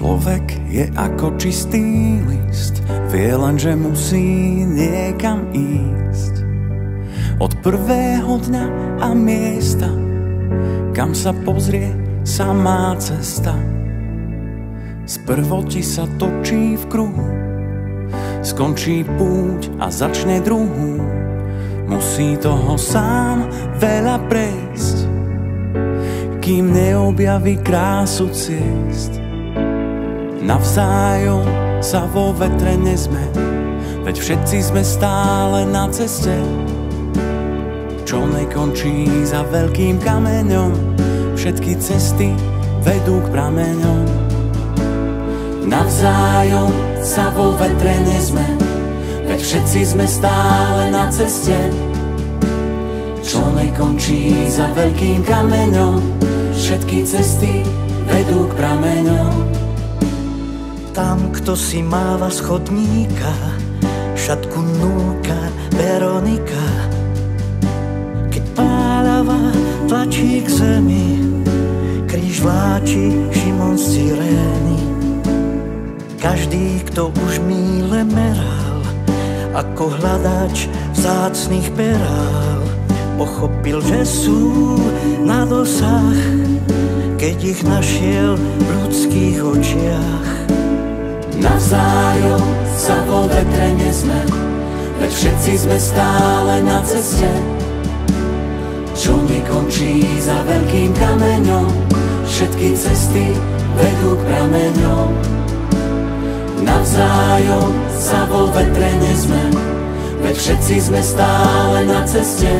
Človek je ako čistý list, vie len, že musí niekam ísť. Od prvého dňa a miesta, kam sa pozrie, samá cesta. Sprvo ti sa točí v kruhu, skončí púť a začne druhú. Musí toho sám veľa prejsť, kým neobjaví krásu ciest. Navzájom sa vo vetre nezme, veď všetci sme stále na ceste, čo nekončí za veľkým kameňom. Všetky cesty vedú k prameňom. Navzájom sa vo vetre nezme, veď všetci sme stále na ceste, čo nekončí za veľkým kameňom. Všetky cesty vedú k prameňom. Tam, kto si máva schodníka, šatku núka Veronika. Keď pálava tlačí k zemi, kríž vláči Šimon z Cyrény. Každý, kto už míle meral, ako hľadač vzácných perál, pochopil, že sú na dosah, keď ich našiel v ľudských očiach. Navzájom sa vo vetre nezme, veď všetci sme stále na ceste, čo nekončí za veľkým kameňom. Všetky cesty vedú k prameňom. Navzájom sa vo vetre nezme, veď všetci sme stále na ceste,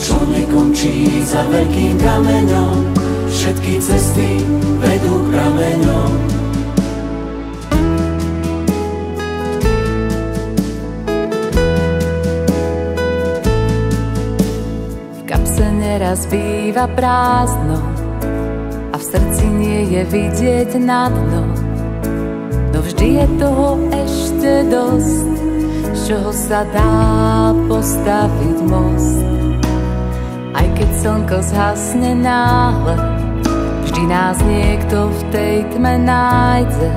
čo nekončí za veľkým kameňom. Všetky cesty vedú k prameňom. Neraz býva prázdno a v srdci nie je vidieť na dno. No vždy je toho ešte dosť, z čoho sa dá postaviť most. Aj keď slnko zhasne náhle, vždy nás niekto v tej tme nájde.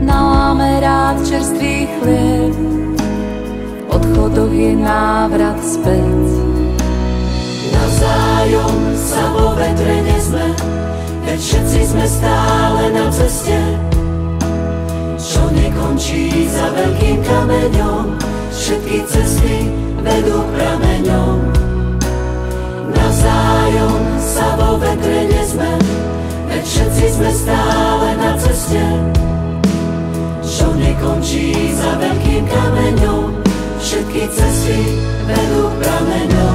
Máme rád čerstvý chlieb, v odchodoch je návrat späť sme stále na ceste, čo nekončí za veľkým kameňom, všetky cesty vedú prameňom. Navzájom sa vo vetre nezme, veď všetci sme stále na ceste, čo nekončí za veľkým kameňom, všetky cesty vedú prameňom.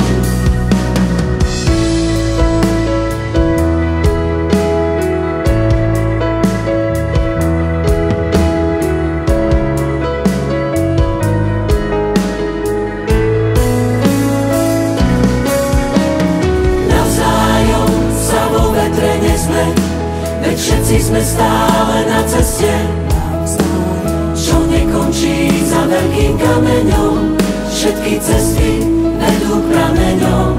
Všetci sme stále na ceste, čo nekončí za veľkým kameňom. Všetky cesty vedú k prameňom.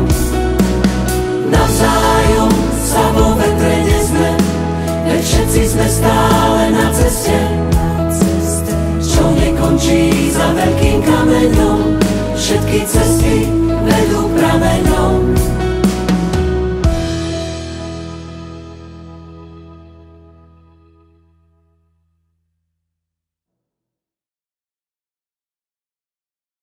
Navzájom sa vo vetre nezme, veď všetci sme stále na ceste, čo nekončí za veľkým kameňom. Všetky cesty.